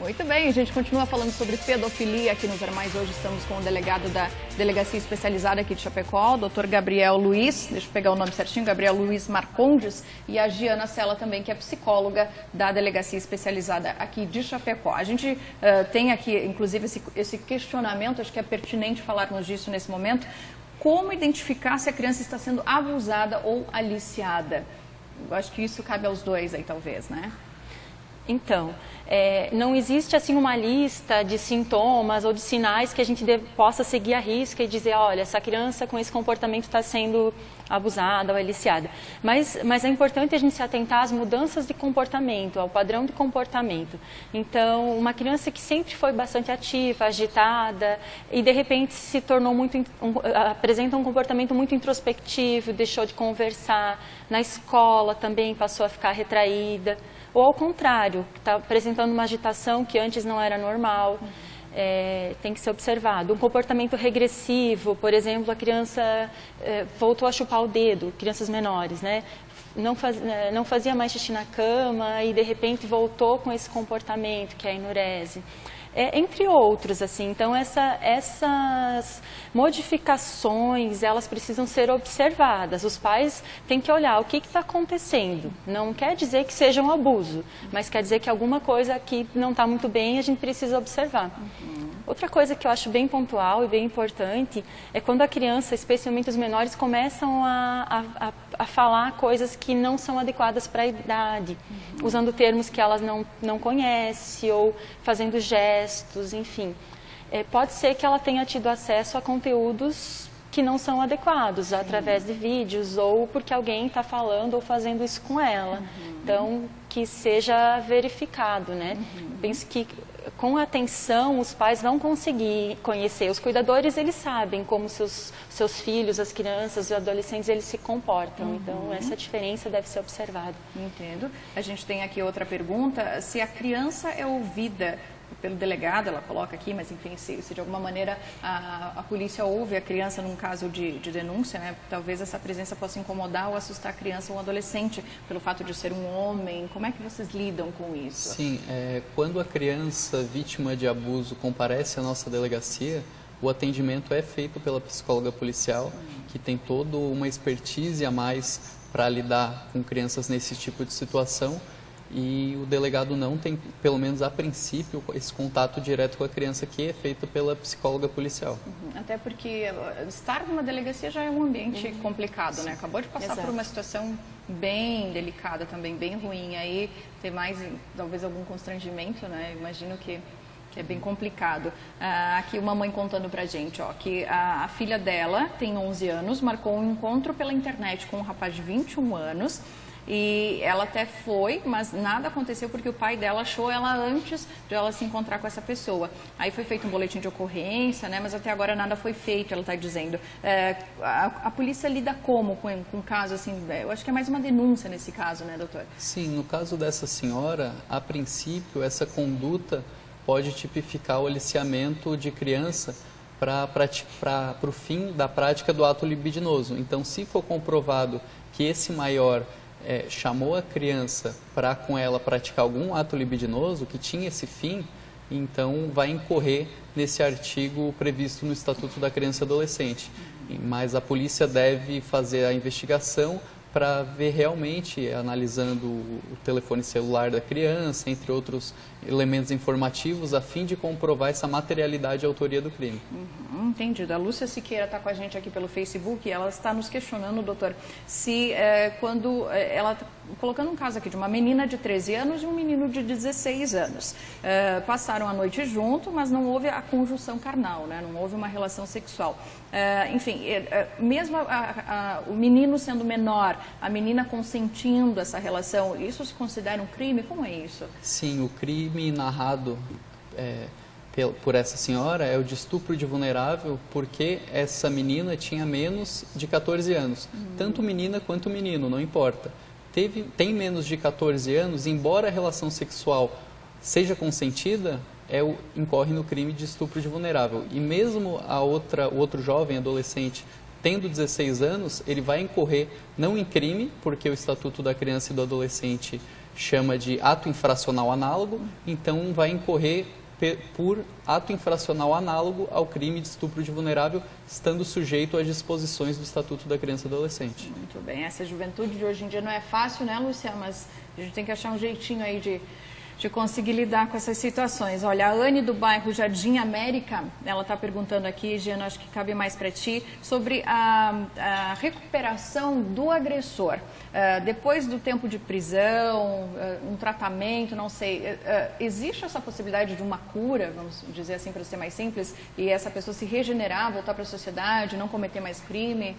Muito bem, a gente continua falando sobre pedofilia aqui no Ver Mais. Hoje estamos com o delegado da Delegacia Especializada aqui de Chapecó, o doutor Gabriel Luiz, deixa eu pegar o nome certinho, Gabriel Luiz Marcondes, e a Giana Sela também, que é psicóloga da Delegacia Especializada aqui de Chapecó. A gente uh, tem aqui, inclusive, esse, esse questionamento, acho que é pertinente falarmos disso nesse momento. Como identificar se a criança está sendo abusada ou aliciada? Eu acho que isso cabe aos dois aí, talvez, né? Então, é, não existe assim uma lista de sintomas ou de sinais que a gente deve, possa seguir a risca e dizer, olha, essa criança com esse comportamento está sendo abusada ou aliciada. Mas, mas é importante a gente se atentar às mudanças de comportamento, ao padrão de comportamento. Então, uma criança que sempre foi bastante ativa, agitada e de repente se tornou muito, um, apresenta um comportamento muito introspectivo, deixou de conversar, na escola também passou a ficar retraída ou ao contrário, está apresentando uma agitação que antes não era normal. É, tem que ser observado. Um comportamento regressivo, por exemplo, a criança é, voltou a chupar o dedo, crianças menores, né? Não, faz, é, não fazia mais xixi na cama e de repente voltou com esse comportamento, que é a enurese é, entre outros, assim. Então, essa, essas modificações, elas precisam ser observadas. Os pais têm que olhar o que está acontecendo. Não quer dizer que seja um abuso, mas quer dizer que alguma coisa aqui não está muito bem e a gente precisa observar. Uhum. Outra coisa que eu acho bem pontual e bem importante é quando a criança, especialmente os menores, começam a, a, a falar coisas que não são adequadas para a idade, uhum. usando termos que elas não, não conhecem ou fazendo gestos, enfim. É, pode ser que ela tenha tido acesso a conteúdos que não são adequados, Sim. através de vídeos ou porque alguém está falando ou fazendo isso com ela. Uhum. Então, que seja verificado, né? Uhum. Penso que com atenção os pais vão conseguir conhecer. Os cuidadores eles sabem como seus seus filhos, as crianças, os adolescentes eles se comportam. Uhum. Então essa diferença deve ser observada. Entendo. A gente tem aqui outra pergunta: se a criança é ouvida pelo delegado, ela coloca aqui, mas enfim, se, se de alguma maneira a, a, polícia ouve a criança num caso de, de denúncia, né, talvez essa presença possa incomodar ou assustar a criança ou um adolescente pelo fato de ser um homem. Como é que vocês lidam com isso? Sim, é, quando a criança vítima de abuso comparece à nossa delegacia, o atendimento é feito pela psicóloga policial, que tem toda uma expertise a mais para lidar com crianças nesse tipo de situação e o delegado não tem, pelo menos a princípio, esse contato direto com a criança que é feito pela psicóloga policial. Uhum. Até porque eh, estar numa delegacia já é um ambiente uhum. complicado, né? Sim. né? Acabou de passar Exato. por uma situação bem delicada também, bem ruim. Aí ter mais, talvez, algum constrangimento, né? Imagino que que é bem complicado. Ah, aqui uma mãe contando pra gente, ó, que a, a, filha dela tem 11 anos, marcou um encontro pela internet com um rapaz de 21 anos e ela até foi, mas nada aconteceu porque o pai dela achou ela antes de ela se encontrar com essa pessoa. Aí foi feito um boletim de ocorrência, né? Mas até agora nada foi feito, ela está dizendo. É, a, a, polícia lida como com, um caso assim? É, eu acho que é mais uma denúncia nesse caso, né, doutor? Sim, no caso dessa senhora, a princípio, essa conduta pode tipificar o aliciamento de criança para o fim da prática do ato libidinoso. Então, se for comprovado que esse maior é, chamou a criança para com ela praticar algum ato libidinoso que tinha esse fim, então vai incorrer nesse artigo previsto no Estatuto da Criança e Adolescente. Mas a polícia deve fazer a investigação para ver realmente, analisando o telefone celular da criança, entre outros elementos informativos, a fim de comprovar essa materialidade e autoria do crime. Uhum, entendido. A Lúcia Siqueira está com a gente aqui pelo Facebook e ela está nos questionando, doutor, se é, quando é, ela colocando um caso aqui de uma menina de 13 anos e um menino de 16 anos. É, passaram a noite junto, mas não houve a conjunção carnal, né? não houve uma relação sexual. É, enfim, é, mesmo a, a, o menino sendo menor, a menina consentindo essa relação, isso se considera um crime? Como é isso? Sim, o crime narrado é, por essa senhora é o de estupro de vulnerável porque essa menina tinha menos de 14 anos. Uhum. Tanto menina quanto menino, não importa teve, tem menos de 14 anos, embora a relação sexual seja consentida, é o, incorre no crime de estupro de vulnerável. E mesmo a outra, o outro jovem, adolescente, tendo 16 anos, ele vai incorrer não em crime, porque o Estatuto da Criança e do Adolescente chama de ato infracional análogo, então vai incorrer por ato infracional análogo ao crime de estupro de vulnerável, estando sujeito às disposições do Estatuto da Criança e Adolescente. Muito bem, essa juventude de hoje em dia não é fácil, né, Luciana? Mas a gente tem que achar um jeitinho aí de de conseguir lidar com essas situações. Olha, a Anne do bairro Jardim América, ela está perguntando aqui, Giana, acho que cabe mais para ti, sobre a, a, recuperação do agressor. Uh, depois do tempo de prisão, uh, um tratamento, não sei, uh, existe essa possibilidade de uma cura, vamos dizer assim para ser mais simples, e essa pessoa se regenerar, voltar para a sociedade, não cometer mais crime?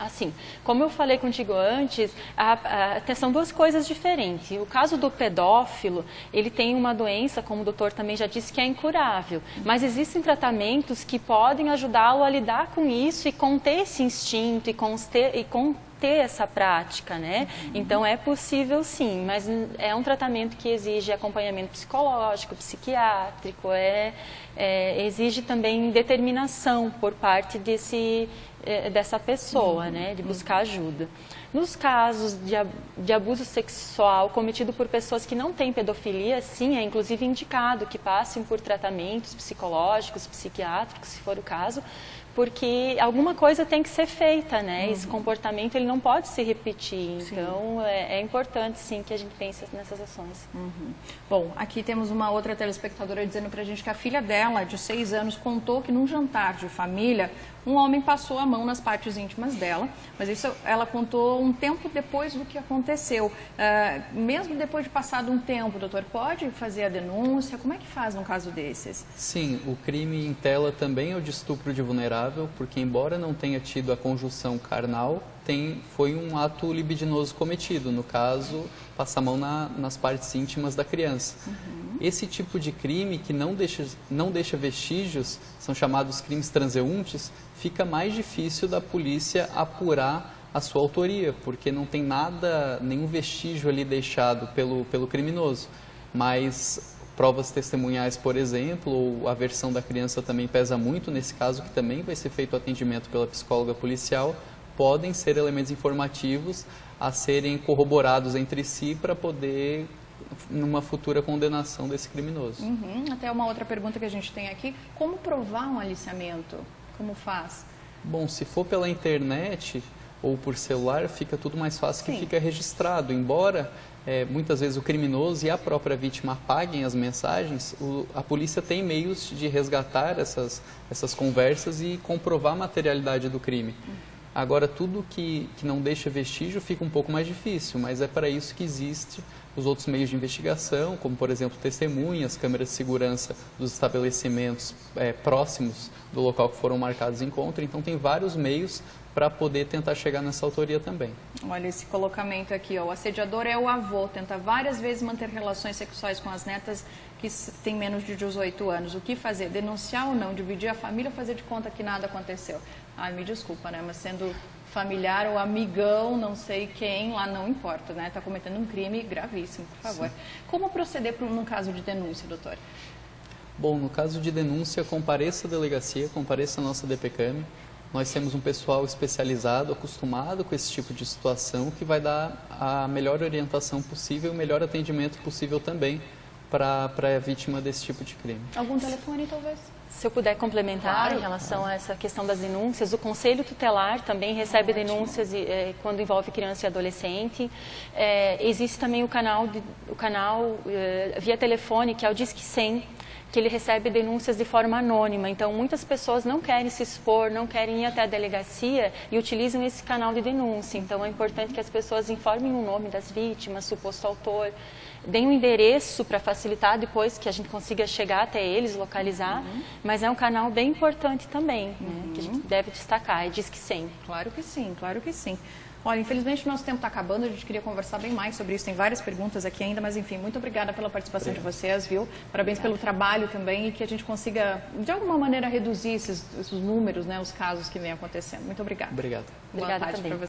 Assim, como eu falei contigo antes, a, a, são duas coisas diferentes. O caso do pedófilo, ele tem uma doença, como o doutor também já disse, que é incurável. Mas existem tratamentos que podem ajudá-lo a lidar com isso e conter esse instinto e, conter, e conter essa prática, né? Então é possível sim, mas é um tratamento que exige acompanhamento psicológico, psiquiátrico, é, é exige também determinação por parte desse é, dessa pessoa, né, de buscar ajuda. Nos casos de, de, abuso sexual cometido por pessoas que não têm pedofilia, sim, é inclusive indicado que passem por tratamentos psicológicos, psiquiátricos, se for o caso, porque alguma coisa tem que ser feita, né? Uhum. Esse comportamento ele não pode se repetir. Então é, é, importante sim que a gente pense nessas ações. Uhum. Bom, aqui temos uma outra telespectadora dizendo para a gente que a filha dela, de seis anos, contou que num jantar de família um homem passou a mão nas partes íntimas dela, mas isso ela contou um tempo depois do que aconteceu. Uh, mesmo depois de passado um tempo, doutor, pode fazer a denúncia? Como é que faz num caso desses? Sim, o crime em tela também é o de estupro de vulnerável, porque embora não tenha tido a conjunção carnal, tem, foi um ato libidinoso cometido, no caso, passar a mão na, nas partes íntimas da criança. Uhum. Esse tipo de crime que não deixa, não deixa vestígios, são chamados crimes transeuntes, fica mais difícil da polícia apurar a sua autoria, porque não tem nada, nenhum vestígio ali deixado pelo, pelo criminoso. Mas provas testemunhais, por exemplo, ou a versão da criança também pesa muito, nesse caso que também vai ser feito atendimento pela psicóloga policial, podem ser elementos informativos a serem corroborados entre si para poder numa futura condenação desse criminoso. Uhum. Até uma outra pergunta que a gente tem aqui, como provar um aliciamento? Como faz? Bom, se for pela internet ou por celular, fica tudo mais fácil Sim. que fica registrado. Embora é, muitas vezes o criminoso e a própria vítima apaguem as mensagens, o, a polícia tem meios de resgatar essas, essas conversas e comprovar a materialidade do crime. Uhum. Agora, tudo que, que não deixa vestígio fica um pouco mais difícil, mas é para isso que existe os outros meios de investigação, como, por exemplo, testemunhas, câmeras de segurança dos estabelecimentos é, próximos do local que foram marcados encontro. Então, tem vários meios para poder tentar chegar nessa autoria também. Olha esse colocamento aqui, ó. o assediador é o avô, tenta várias vezes manter relações sexuais com as netas que têm menos de 18 anos. O que fazer? Denunciar ou não? Dividir a família ou fazer de conta que nada aconteceu? Ai, me desculpa, né? Mas sendo familiar ou amigão, não sei quem, lá não importa, né? Está cometendo um crime gravíssimo, por favor. Sim. Como proceder para num caso de denúncia, doutor? Bom, no caso de denúncia, compareça à delegacia, compareça à nossa DPCAM. Nós temos um pessoal especializado, acostumado com esse tipo de situação, que vai dar a melhor orientação possível, o melhor atendimento possível também para a vítima desse tipo de crime. Algum telefone, talvez? Se eu puder complementar claro. em relação a essa questão das denúncias, o Conselho Tutelar também recebe Ótimo. denúncias é, quando envolve criança e adolescente. É, existe também o canal, de, o canal é, via telefone, que é o Disque 100, que ele recebe denúncias de forma anônima. Então, muitas pessoas não querem se expor, não querem ir até a delegacia e utilizam esse canal de denúncia. Então, é importante que as pessoas informem o nome das vítimas, suposto autor deem um endereço para facilitar depois que a gente consiga chegar até eles, localizar, uhum. mas é um canal bem importante também, uhum. né, que a gente uhum. deve destacar, e diz que sim. Claro que sim, claro que sim. Olha, infelizmente o nosso tempo está acabando, a gente queria conversar bem mais sobre isso, tem várias perguntas aqui ainda, mas enfim, muito obrigada pela participação Obrigado. de vocês, viu? Parabéns Obrigada. pelo trabalho também e que a gente consiga, de alguma maneira, reduzir esses, esses números, né, os casos que vem acontecendo. Muito obrigada. Obrigado. Boa obrigada tarde para você.